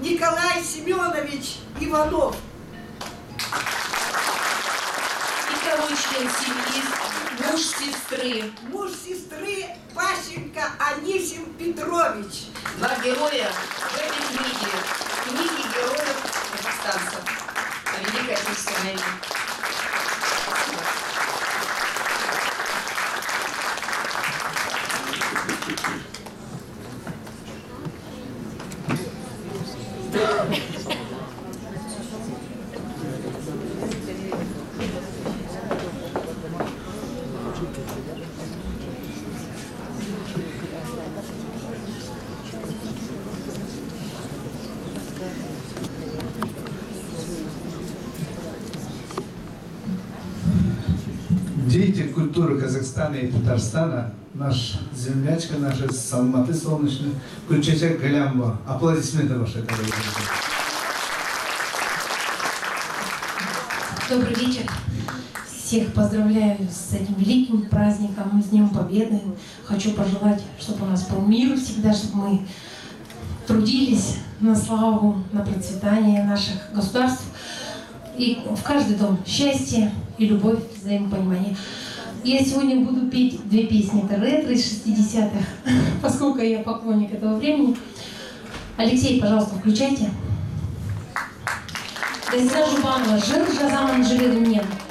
Николай Семенович Иванов. И второй член семьи, муж сестры. Муж сестры Пащенко Анисим Петрович. Два героя в этой книге. Книги героев казахстанцев о Великой Отечественной культуры Казахстана и Татарстана, наш землячка, наша с Алматы солнечной, Кульчачак Галямба. Аплодисменты ваши, дорогие друзья. Добрый вечер. Всех поздравляю с этим великим праздником, с Днем Победы. Хочу пожелать, чтобы у нас был мир всегда, чтобы мы трудились на славу, на процветание наших государств. И в каждый дом счастье и любовь, взаимопонимание. Я сегодня буду петь две песни. Это ретро из 60-х, поскольку я поклонник этого времени. Алексей, пожалуйста, включайте. Газина Жубанова, жир жазаман жүрегімнен. Рахмет.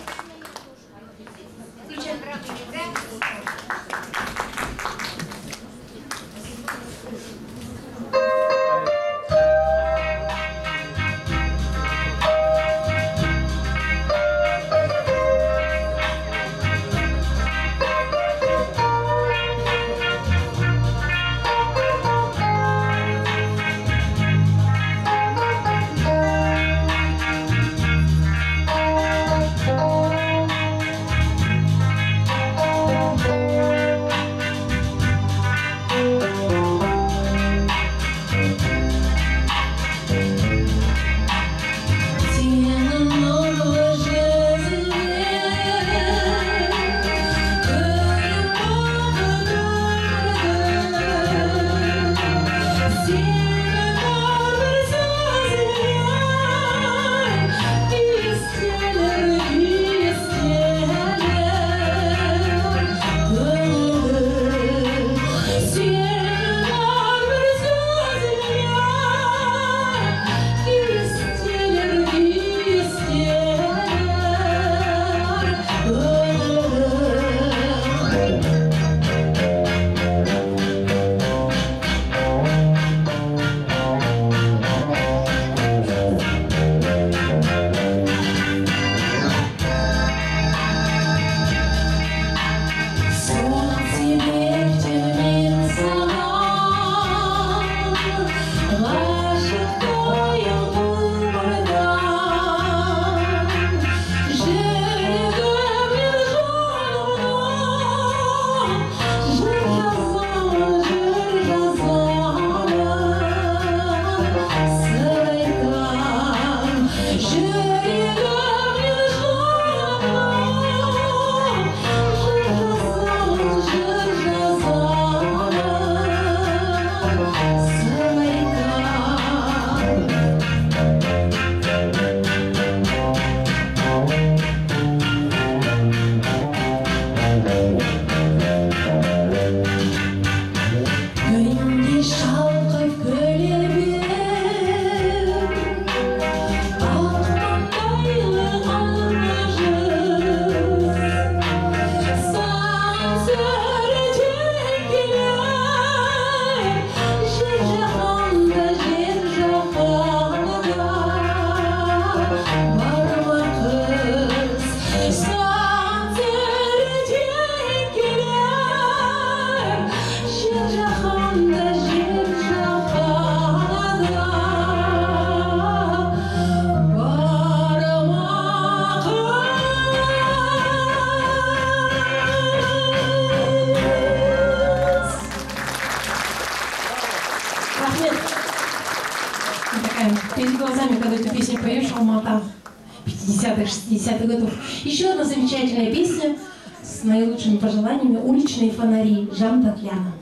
50-х, 60-х годов. Еще одна замечательная песня с наилучшими пожеланиями «Уличные фонари» Жан Татьяна.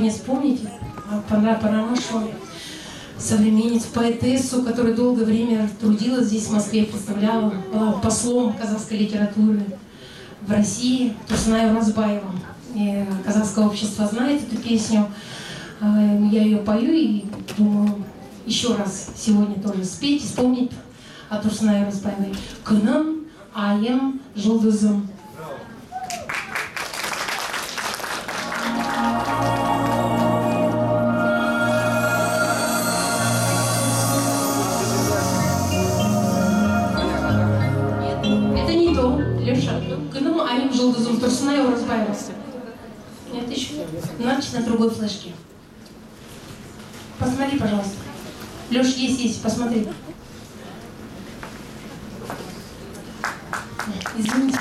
Сегодня вспомнить а, про, нашу современницу, поэтессу, которая долгое время трудилась здесь, в Москве, представляла, была послом казахской литературы в России, Турсунаю Разбаева. И казахское общество знает эту песню. А, Я ее пою и думаю, еще раз сегодня тоже спеть, исполнить от Турсунай Разбаевой. Күнім, айым, жұлдызым. Леша. Күнім, айым, жұлдызым. Турсунай Разбаева. Нет, еще. Значит, на другой флешке. Посмотри, пожалуйста. Леш, есть, есть, посмотри. Извините.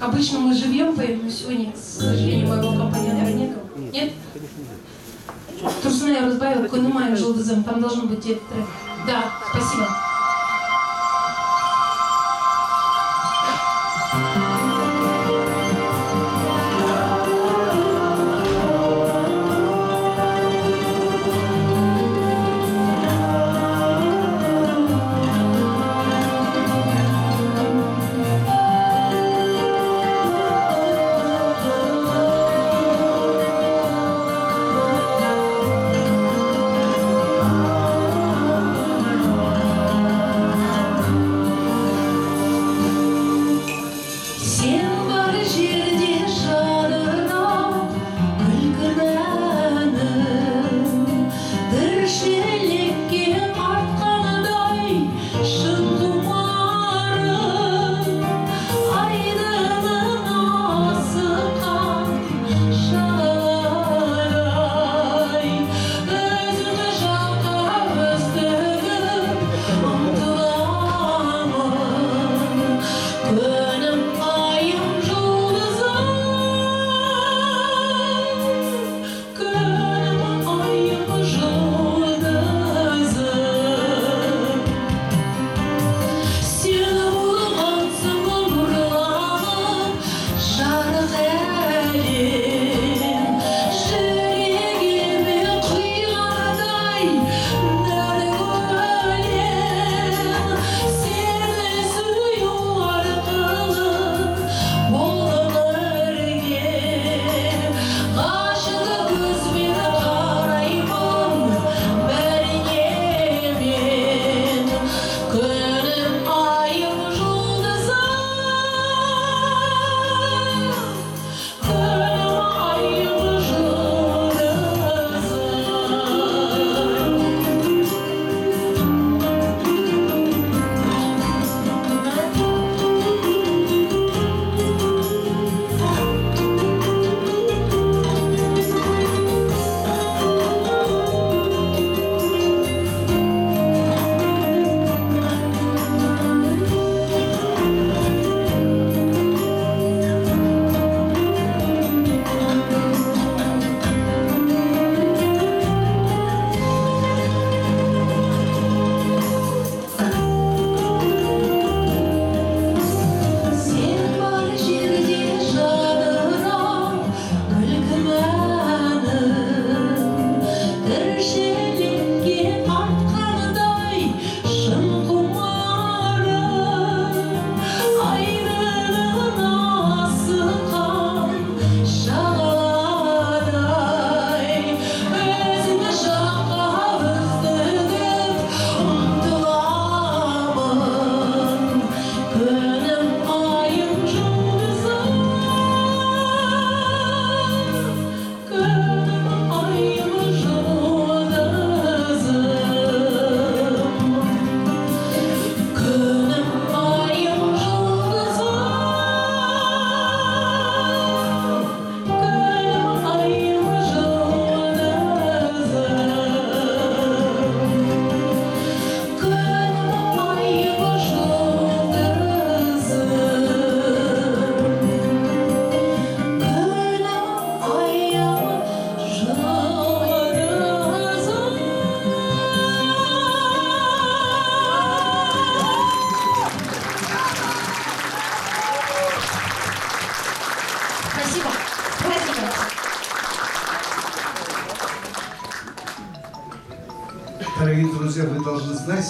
Обычно мы живем, но сегодня, к сожалению, моего компаньона некого. Нет? Турсуная Розбаева, Конумаю, Желдызым, там должен быть трек. Да. Спасибо.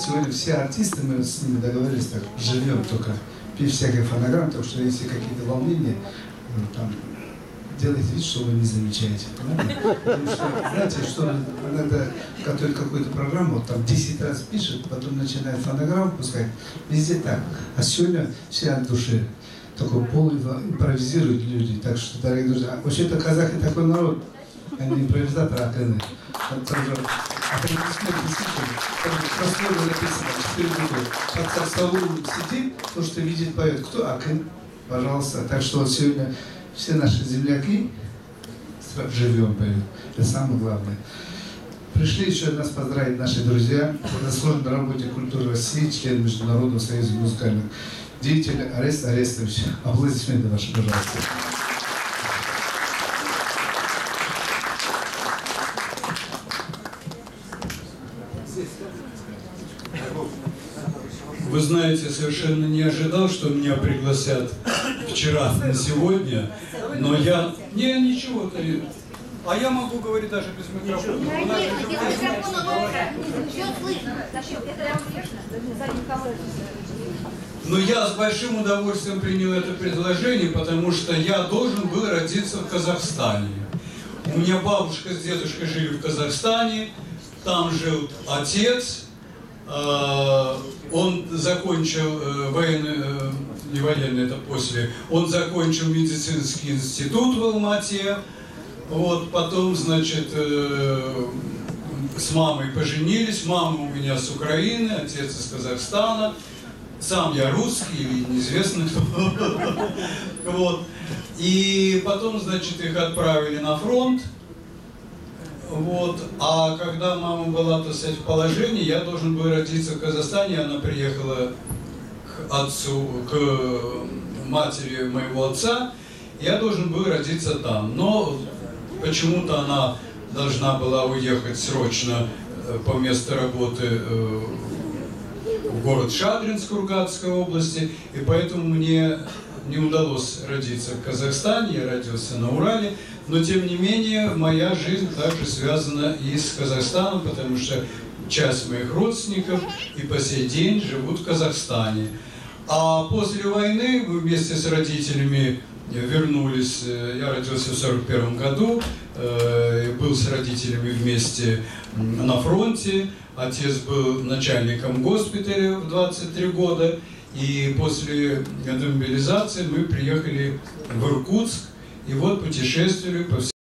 Сегодня все артисты, мы с ними договорились, так, живем только без всякой фонограммы, так что если какие-то волнения, ну, там, делайте вид, что вы не замечаете. Потому знаете, что иногда готовит какую-то программу, вот там 10 раз пишет, потом начинает фонограмму пускать, везде так. А сегодня все от души. Такой пол импровизируют люди. Так что, дорогие друзья, вообще-то казахи такой народ, они импровизаторы акыны. Про слово написано, четыре буквы. Под столом сидит, то, что видит, поет. Кто? Акын. Пожалуйста. Так что вот сегодня все наши земляки живем поют. Это самое главное. Пришли еще нас поздравить наши друзья по заслуженной работе культуры России, член Международного союза музыкальных деятелей Арест Арестович. Аплодисменты ваши, пожалуйста. Вы знаете, совершенно не ожидал, что меня пригласят вчера на сегодня, но я... Не, ничего, то а я могу говорить даже без микрофона. Но я с большим удовольствием принял это предложение, потому что я должен был родиться в Казахстане. У меня бабушка с дедушкой жили в Казахстане, там жил отец, э, он закончил э, военный, э, не военный, это после, он закончил медицинский институт в Алмате, вот, потом, значит, с мамой поженились, мама у меня с Украины, отец из Казахстана, сам я русский или неизвестно кто. Вот. И потом, значит, их отправили на фронт. Вот. А когда мама была, так сказать, в положении, я должен был родиться в Казахстане. Она приехала к отцу, к матери моего отца. Я должен был родиться там. Но почему-то она должна была уехать срочно по месту работы в город Шадринск Кургатской области, и поэтому мне не удалось родиться в Казахстане, я родился на Урале, но тем не менее моя жизнь также связана и с Казахстаном, потому что часть моих родственников и по сей день живут в Казахстане. А после войны мы вместе с родителями вернулись, я родился в 41 году, был с родителями вместе на фронте, отец был начальником госпиталя в 23 года, и после демобилизации мы приехали в Иркутск, и вот путешествовали по всему